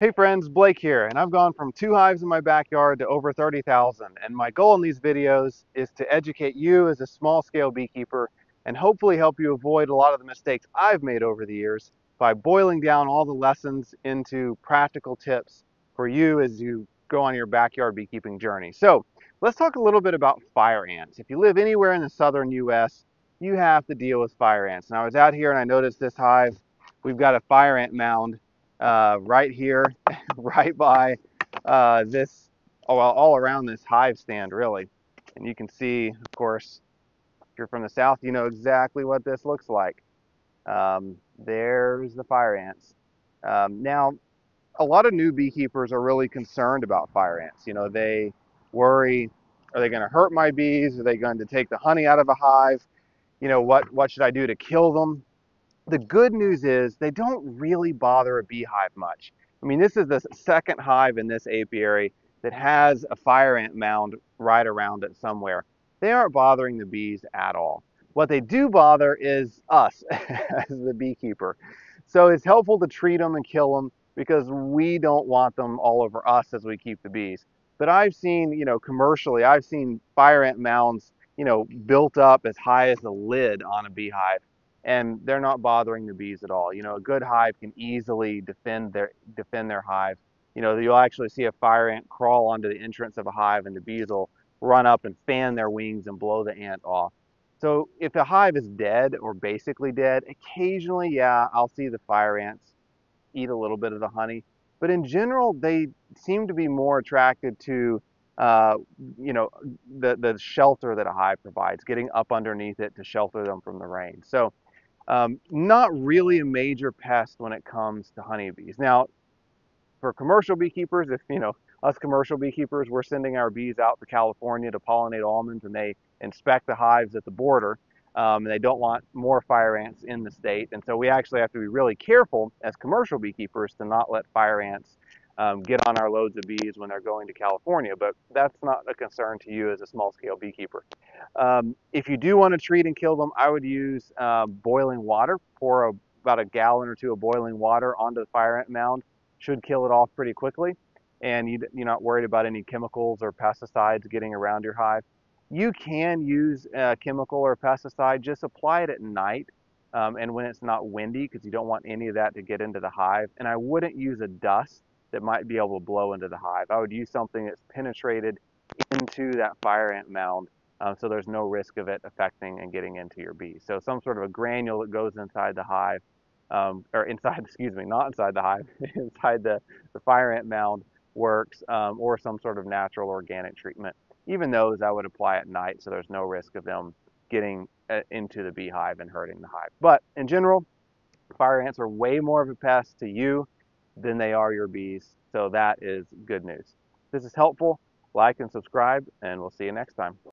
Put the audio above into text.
Hey friends, Blake here, and I've gone from two hives in my backyard to over 30,000. And my goal in these videos is to educate you as a small scale beekeeper and hopefully help you avoid a lot of the mistakes I've made over the years by boiling down all the lessons into practical tips for you as you go on your backyard beekeeping journey. So let's talk a little bit about fire ants. If you live anywhere in the southern US, you have to deal with fire ants. And I was out here and I noticed this hive. We've got a fire ant mound uh, right here, right by uh, this, oh, well, all around this hive stand, really. And you can see, of course, if you're from the south, you know exactly what this looks like. Um, there's the fire ants. Um, now, a lot of new beekeepers are really concerned about fire ants. You know, they worry, are they going to hurt my bees? Are they going to take the honey out of a hive? You know, what, what should I do to kill them? The good news is they don't really bother a beehive much. I mean, this is the second hive in this apiary that has a fire ant mound right around it somewhere. They aren't bothering the bees at all. What they do bother is us as the beekeeper. So it's helpful to treat them and kill them because we don't want them all over us as we keep the bees. But I've seen, you know, commercially, I've seen fire ant mounds, you know, built up as high as the lid on a beehive and they're not bothering the bees at all. You know, a good hive can easily defend their defend their hive. You know, you'll actually see a fire ant crawl onto the entrance of a hive, and the bees will run up and fan their wings and blow the ant off. So if a hive is dead or basically dead, occasionally, yeah, I'll see the fire ants eat a little bit of the honey. But in general, they seem to be more attracted to, uh, you know, the, the shelter that a hive provides, getting up underneath it to shelter them from the rain. So um, not really a major pest when it comes to honeybees. Now, for commercial beekeepers, if you know us commercial beekeepers, we're sending our bees out to California to pollinate almonds, and they inspect the hives at the border, um, and they don't want more fire ants in the state, and so we actually have to be really careful as commercial beekeepers to not let fire ants um, get on our loads of bees when they're going to California, but that's not a concern to you as a small scale beekeeper. Um, if you do want to treat and kill them, I would use uh, boiling water, pour a, about a gallon or two of boiling water onto the fire ant mound, should kill it off pretty quickly, and you, you're not worried about any chemicals or pesticides getting around your hive. You can use a chemical or pesticide, just apply it at night um, and when it's not windy because you don't want any of that to get into the hive. And I wouldn't use a dust that might be able to blow into the hive. I would use something that's penetrated into that fire ant mound um, so there's no risk of it affecting and getting into your bees. So some sort of a granule that goes inside the hive, um, or inside, excuse me, not inside the hive, inside the, the fire ant mound works, um, or some sort of natural organic treatment. Even those I would apply at night so there's no risk of them getting uh, into the beehive and hurting the hive. But in general, fire ants are way more of a pest to you than they are your bees. So that is good news. If this is helpful, like and subscribe, and we'll see you next time.